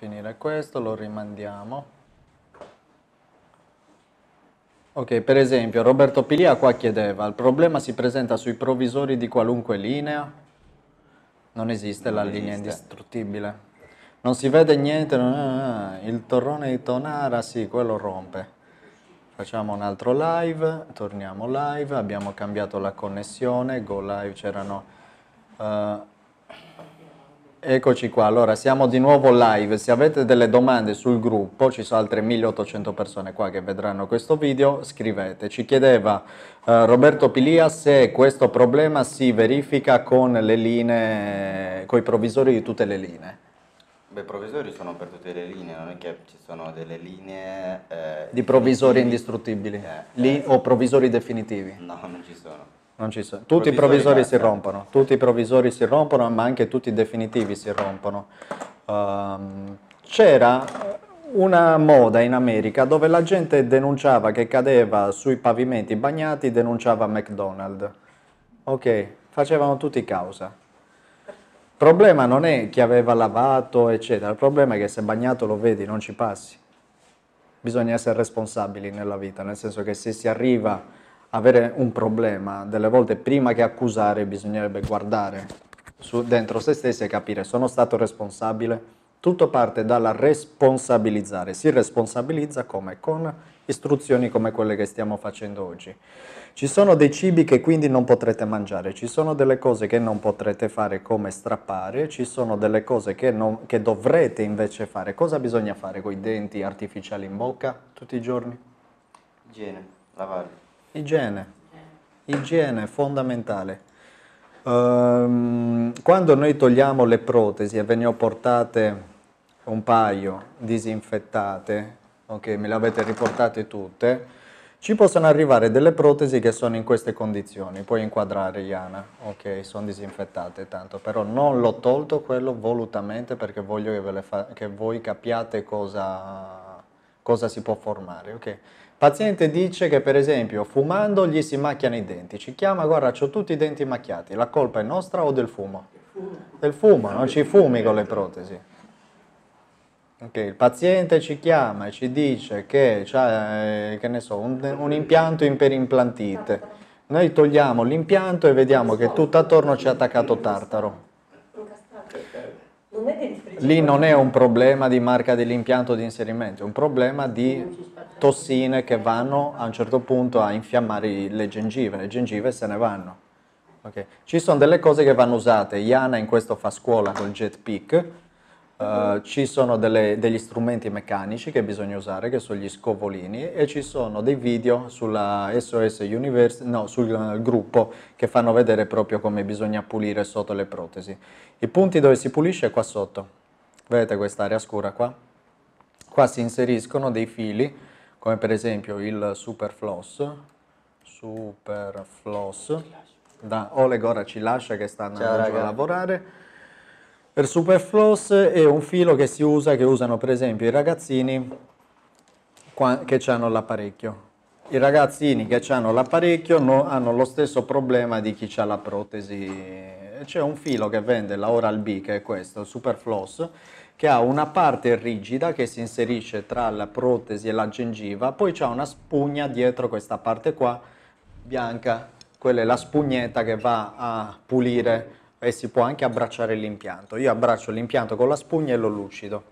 finire questo, lo rimandiamo. Ok, per esempio Roberto Pilia qua chiedeva, il problema si presenta sui provvisori di qualunque linea? Non esiste Non la linea esiste. indistruttibile. Non si vede niente, ah, il torrone di Tonara, sì, quello rompe. Facciamo un altro live, torniamo live, abbiamo cambiato la connessione, go live, c'erano... eh, Eccoci qua, allora siamo di nuovo live, se avete delle domande sul gruppo, ci sono altre 1800 persone qua che vedranno questo video, scrivete. Ci chiedeva eh, Roberto Pilia se questo problema si verifica con le linee, con i provvisori di tutte le linee. Beh, i provvisori sono per tutte le linee, non è che ci sono delle linee... eh, Di provvisori indistruttibili Eh, Li- o provvisori definitivi? No, non ci sono. Non ci sono. Tutti i Provvisori si rompono, tutti i provvisori si rompono, ma anche tutti i definitivi si rompono. Ehm, c'era una moda in America dove la gente denunciava che cadeva sui pavimenti bagnati, denunciava McDonald's. Ok, facevano tutti causa. Il problema non è chi aveva lavato, eccetera, il problema è che se bagnato lo vedi, non ci passi. Bisogna essere responsabili nella vita, nel senso che se si arriva avere un problema, delle volte prima che accusare bisognerebbe guardare su- dentro se stessi e capire sono stato responsabile. Tutto parte dalla responsabilizzare, si responsabilizza come? Con istruzioni come quelle che stiamo facendo oggi. Ci sono dei cibi che quindi non potrete mangiare, ci sono delle cose che non potrete fare come strappare, ci sono delle cose che, non- che dovrete invece fare. Cosa bisogna fare con i denti artificiali in bocca tutti i giorni? Igiene, lavare. Igiene, igiene fondamentale. Ehm, quando noi togliamo le protesi e ve ne ho portate un paio disinfettate, ok, me le avete riportate tutte, ci possono arrivare delle protesi che sono in queste condizioni. Puoi inquadrare, Iana, ok, sono disinfettate tanto, però non l'ho tolto quello volutamente perché voglio che, che voi capiate cosa, cosa si può formare, ok? Paziente dice che per esempio fumando gli si macchiano i denti, ci chiama, guarda, ho tutti i denti macchiati, la colpa è nostra o del fumo? Del fumo, non ci fumi con le protesi. Ok, il paziente ci chiama e ci dice che c'ha, eh, che ne so, un, un impianto in perimplantite. Noi togliamo l'impianto e vediamo che tutto attorno c'è attaccato tartaro. È Lì non è un problema di marca dell'impianto di inserimento, è un problema di tossine che vanno a un certo punto a infiammare le gengive, le gengive se ne vanno. Ok. Ci sono delle cose che vanno usate, Iana in questo fa scuola col Jetpick, eh, ci sono delle- degli strumenti meccanici che bisogna usare, che sono gli scovolini, e ci sono dei video sulla SOS University, no, sul eh, gruppo che fanno vedere proprio come bisogna pulire sotto le protesi. I punti dove si pulisce è qua sotto. Vedete quest'area scura qua? Qua si inseriscono dei fili, come per esempio il Super Floss, Super Floss, da Oleg ora ci lascia che sta andando a lavorare. Il Super Floss è un filo che si usa, che usano per esempio i ragazzini che hanno l'apparecchio. I ragazzini che hanno l'apparecchio no- hanno lo stesso problema di chi ha la protesi. C'è un filo che vende la Oral-B, che è questo, il Superfloss, che ha una parte rigida che si inserisce tra la protesi e la gengiva, poi c'è una spugna dietro questa parte qua, bianca, quella è la spugnetta che va a pulire e si può anche abbracciare l'impianto. Io abbraccio l'impianto con la spugna e lo lucido.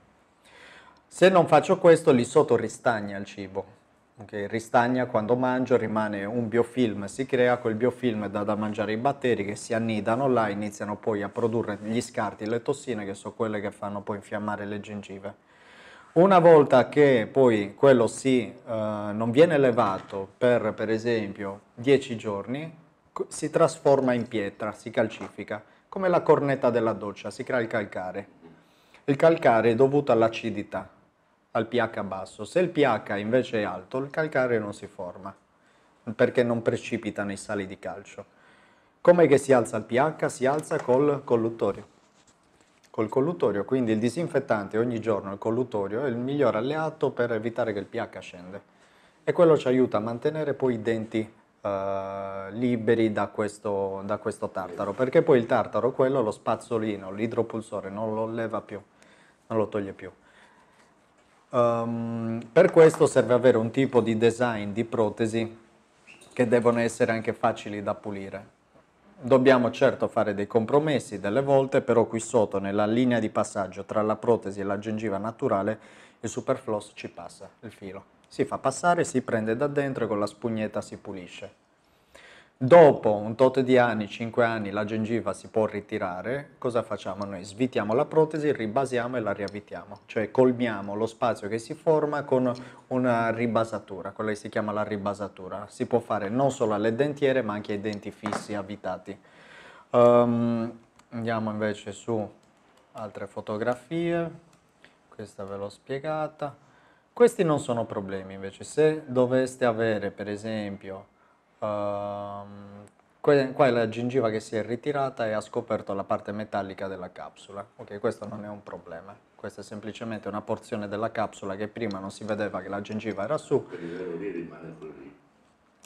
Se non faccio questo, lì sotto ristagna il cibo. Ok, Ristagna quando mangio, rimane un biofilm, si crea quel biofilm dà da mangiare i batteri che si annidano là, iniziano poi a produrre gli scarti, le tossine che sono quelle che fanno poi infiammare le gengive. Una volta che poi quello si, eh, non viene levato per, per esempio, 10 giorni, si trasforma in pietra, si calcifica, come la cornetta della doccia, si crea il calcare. Il calcare è dovuto all'acidità, al pH basso. Se il pH invece è alto, il calcare non si forma, perché non precipitano i sali di calcio. Come che si alza il pH? Si alza col colluttorio. Col colluttorio, quindi il disinfettante ogni giorno, il colluttorio, è il miglior alleato per evitare che il pH scende. E quello ci aiuta a mantenere poi i denti eh, liberi da questo, da questo tartaro, perché poi il tartaro, quello, lo spazzolino, l'idropulsore, non lo leva più, non lo toglie più. Um, per questo serve avere un tipo di design di protesi che devono essere anche facili da pulire. Dobbiamo certo fare dei compromessi delle volte, però qui sotto nella linea di passaggio tra la protesi e la gengiva naturale il superfloss ci passa il filo. Si fa passare, si prende da dentro e con la spugnetta si pulisce. Dopo un tot di anni, 5 anni, la gengiva si può ritirare, cosa facciamo noi? Svitiamo la protesi, ribasiamo e la riavvitiamo, cioè colmiamo lo spazio che si forma con una ribasatura, quella che si chiama la ribasatura. Si può fare non solo alle dentiere ma anche ai denti fissi avvitati. Um, andiamo invece su altre fotografie, questa ve l'ho spiegata. Questi non sono problemi invece, se doveste avere per esempio qua è la gengiva che si è ritirata e ha scoperto la parte metallica della capsula. Ok, questo non è un problema. Questa è semplicemente una porzione della capsula che prima non si vedeva che la gengiva era su.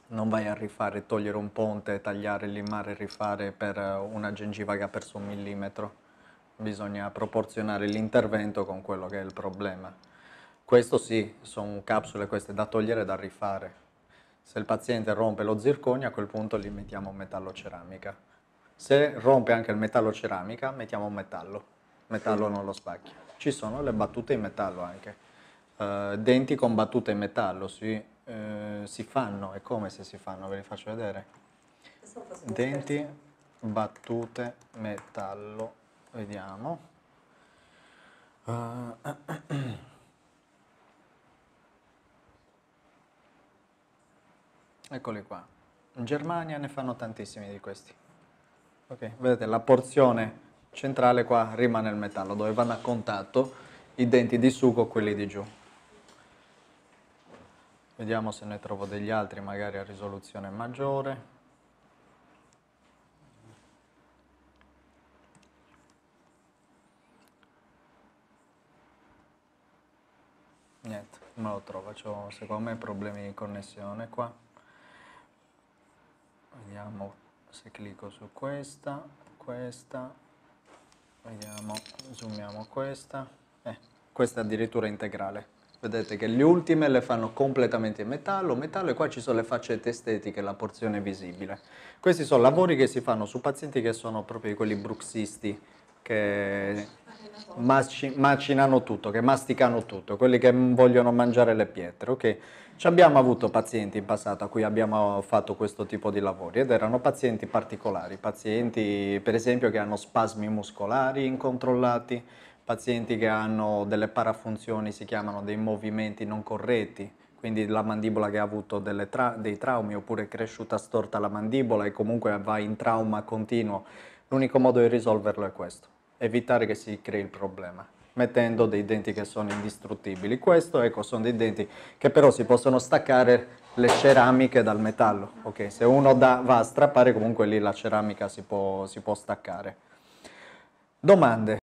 Non vai a rifare, togliere un ponte, tagliare, limare e rifare per una gengiva che ha perso un millimetro. Bisogna proporzionare l'intervento con quello che è il problema. Questo sì, sono capsule queste da togliere e da rifare se il paziente rompe lo zirconio, a quel punto gli mettiamo metallo ceramica. Se rompe anche il metallo ceramica, mettiamo un metallo. Metallo non lo spacchi. Ci sono le battute in metallo anche. Uh, denti con battute in metallo si, uh, si fanno, è come se si fanno, ve li faccio vedere. Denti, battute, metallo, vediamo. Uh, Eccoli qua. In Germania ne fanno tantissimi di questi. Ok, vedete la porzione centrale qua rimane il metallo, dove vanno a contatto i denti di su con quelli di giù. Vediamo se ne trovo degli altri, magari a risoluzione maggiore. Niente, non lo trovo, ho secondo me problemi di connessione qua vediamo se clicco su questa questa vediamo zoomiamo questa. Eh, questa addirittura integrale. Vedete che le ultime le fanno completamente in metallo metallo e qua ci sono le faccette estetiche la porzione visibile. Questi sono lavori che si fanno su pazienti che sono proprio quelli bruxisti che macinano tutto, che masticano tutto, quelli che vogliono mangiare le pietre, ok? Ci abbiamo avuto pazienti in passato a cui abbiamo fatto questo tipo di lavori ed erano pazienti particolari, pazienti per esempio che hanno spasmi muscolari incontrollati, pazienti che hanno delle parafunzioni, si chiamano dei movimenti non corretti, quindi la mandibola che ha avuto tra dei traumi oppure è cresciuta storta la mandibola e comunque va in trauma continuo, l'unico modo di risolverlo è questo, evitare che si crei il problema mettendo dei denti che sono indistruttibili. Questo, ecco, sono dei denti che però si possono staccare le ceramiche dal metallo. Okay? Se uno da, va a strappare, comunque lì la ceramica si può, si può staccare. Domande?